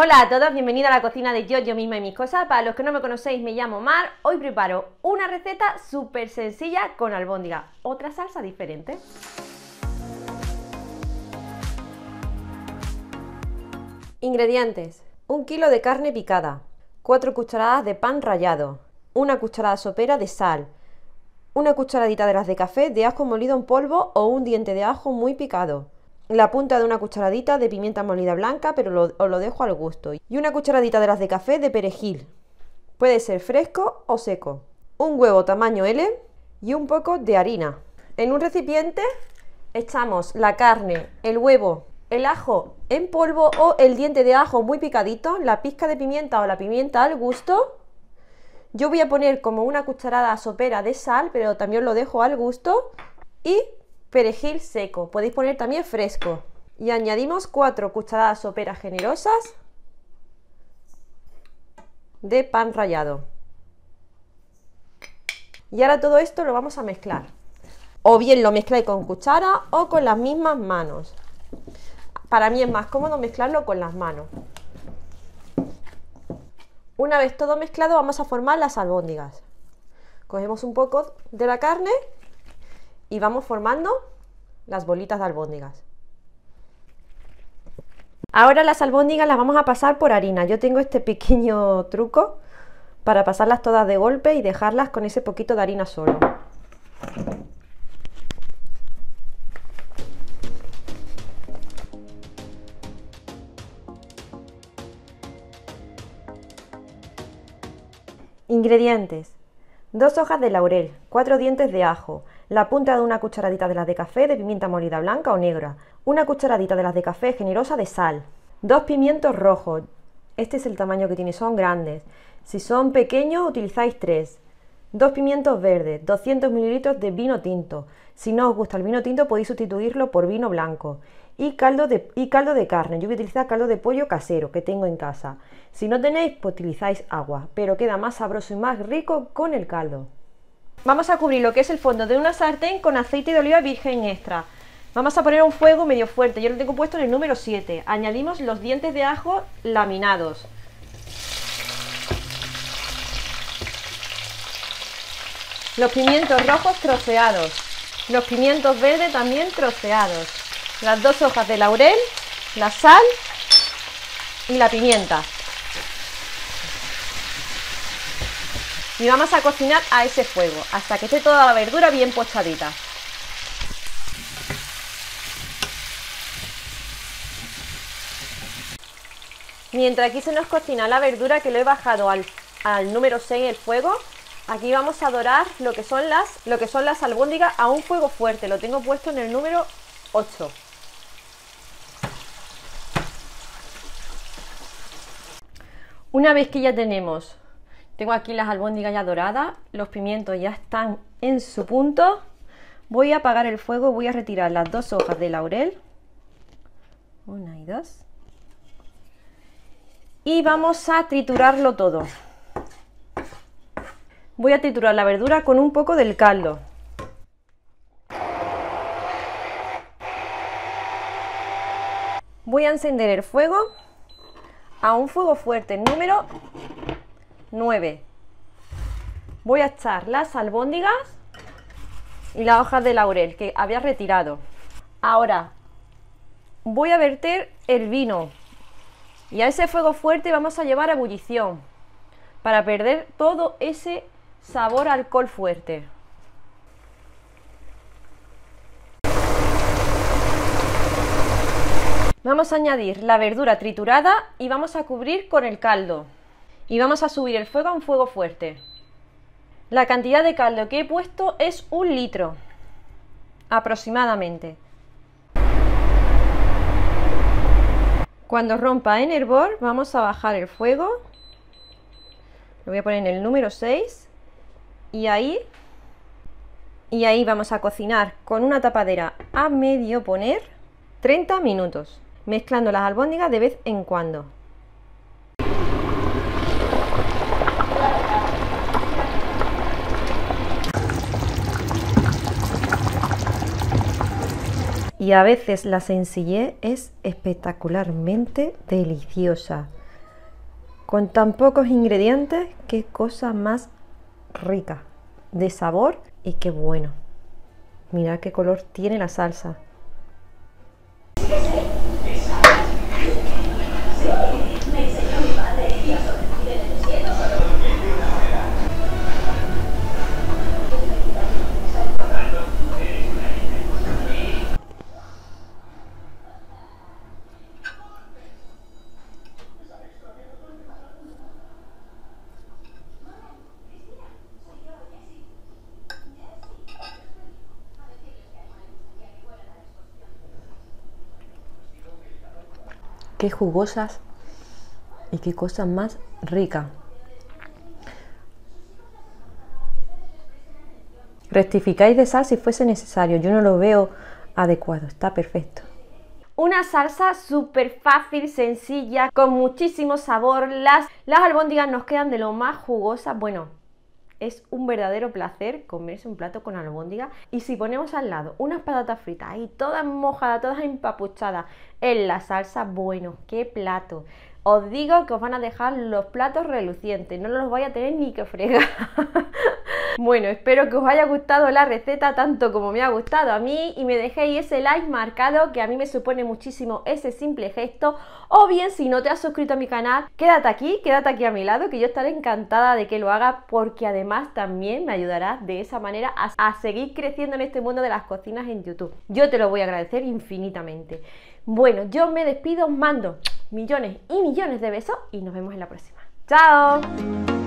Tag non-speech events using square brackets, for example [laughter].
Hola a todos, bienvenidos a la cocina de yo, yo misma y mis cosas. Para los que no me conocéis, me llamo Mar. Hoy preparo una receta súper sencilla con albóndiga, otra salsa diferente. Ingredientes: 1 kilo de carne picada, 4 cucharadas de pan rallado, una cucharada sopera de sal, una cucharadita de las de café de ajo molido en polvo o un diente de ajo muy picado, la punta de una cucharadita de pimienta molida blanca, pero os lo dejo al gusto. Y una cucharadita de las de café de perejil. Puede ser fresco o seco. Un huevo tamaño L y un poco de harina. En un recipiente echamos la carne, el huevo, el ajo en polvo o el diente de ajo muy picadito, la pizca de pimienta o la pimienta al gusto. Yo voy a poner como una cucharada sopera de sal, pero también lo dejo al gusto. Y perejil seco, podéis poner también fresco. Y añadimos 4 cucharadas soperas generosas de pan rallado. Y ahora todo esto lo vamos a mezclar. O bien lo mezcláis con cuchara o con las mismas manos. Para mí es más cómodo mezclarlo con las manos. Una vez todo mezclado vamos a formar las albóndigas. Cogemos un poco de la carne y vamos formando las bolitas de albóndigas. Ahora las albóndigas las vamos a pasar por harina. Yo tengo este pequeño truco para pasarlas todas de golpe y dejarlas con ese poquito de harina solo. Ingredientes. Dos hojas de laurel, cuatro dientes de ajo, la punta de una cucharadita de las de café de pimienta molida blanca o negra, una cucharadita de las de café generosa de sal, dos pimientos rojos, este es el tamaño que tiene, son grandes, si son pequeños utilizáis tres, dos pimientos verdes, 200 mililitros de vino tinto, si no os gusta el vino tinto podéis sustituirlo por vino blanco, y caldo, de, y caldo de carne, yo voy a utilizar caldo de pollo casero que tengo en casa, si no tenéis pues utilizáis agua, pero queda más sabroso y más rico con el caldo. Vamos a cubrir lo que es el fondo de una sartén con aceite de oliva virgen extra. Vamos a poner un fuego medio fuerte, yo lo tengo puesto en el número 7. Añadimos los dientes de ajo laminados. Los pimientos rojos troceados. Los pimientos verdes también troceados. Las dos hojas de laurel, la sal y la pimienta. Y vamos a cocinar a ese fuego hasta que esté toda la verdura bien pochadita. Mientras aquí se nos cocina la verdura que lo he bajado al, número 6 el fuego, aquí vamos a dorar lo que son las, lo que son las albóndigas a un fuego fuerte. Lo tengo puesto en el número 8. Una vez que ya tenemos tengo aquí las albóndigas ya doradas, los pimientos ya están en su punto. Voy a apagar el fuego, voy a retirar las dos hojas de laurel. Una y dos. Y vamos a triturarlo todo. Voy a triturar la verdura con un poco del caldo. Voy a encender el fuego a un fuego fuerte, número 9. Voy a echar las albóndigas y las hojas de laurel que había retirado. Ahora voy a verter el vino y a ese fuego fuerte vamos a llevar a ebullición para perder todo ese sabor alcohol fuerte. Vamos a añadir la verdura triturada y vamos a cubrir con el caldo y vamos a subir el fuego a un fuego fuerte. La cantidad de caldo que he puesto es un litro aproximadamente. Cuando rompa en hervor vamos a bajar el fuego. Lo voy a poner en el número 6 y ahí y ahí vamos a cocinar con una tapadera a medio poner 30 minutos, mezclando las albóndigas de vez en cuando. Y a veces la sencillez es espectacularmente deliciosa. Con tan pocos ingredientes, qué cosa más rica de sabor y qué bueno. Mirad qué color tiene la salsa. Qué jugosas y qué cosa más rica. Rectificáis de sal si fuese necesario, yo no lo veo adecuado, está perfecto. Una salsa súper fácil, sencilla, con muchísimo sabor. Las, las albóndigas nos quedan de lo más jugosas. Bueno, es un verdadero placer comerse un plato con albóndiga. Y si ponemos al lado unas patatas fritas y todas mojadas, todas empapuchadas en la salsa, bueno, qué plato. Os digo que os van a dejar los platos relucientes, no los voy a tener ni que fregar. [laughs] Bueno, espero que os haya gustado la receta tanto como me ha gustado a mí y me dejéis ese like marcado que a mí me supone muchísimo ese simple gesto. O bien, si no te has suscrito a mi canal, quédate aquí, quédate aquí a mi lado que yo estaré encantada de que lo hagas porque además también me ayudarás de esa manera a, a seguir creciendo en este mundo de las cocinas en YouTube. Yo te lo voy a agradecer infinitamente. Bueno, yo me despido, mando millones y millones de besos y nos vemos en la próxima. ¡Chao!